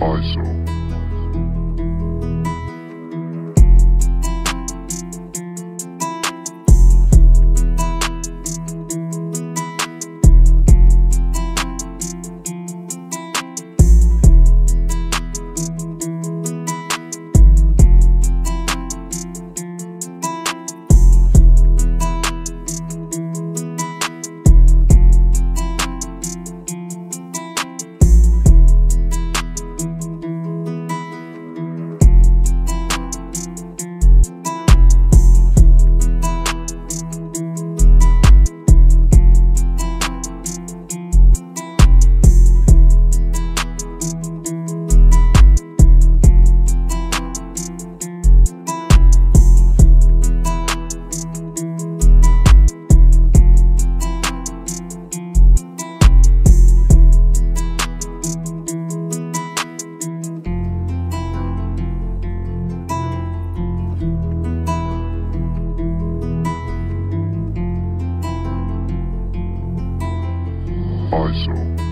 ISO. Paixão.